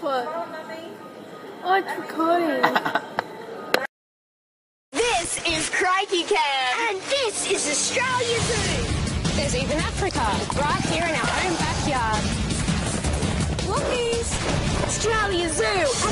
What? Oh, it's recording. This is Crikey Cam. And this is Australia Zoo. There's even Africa, right here in our own backyard. Lookies! Australia Zoo.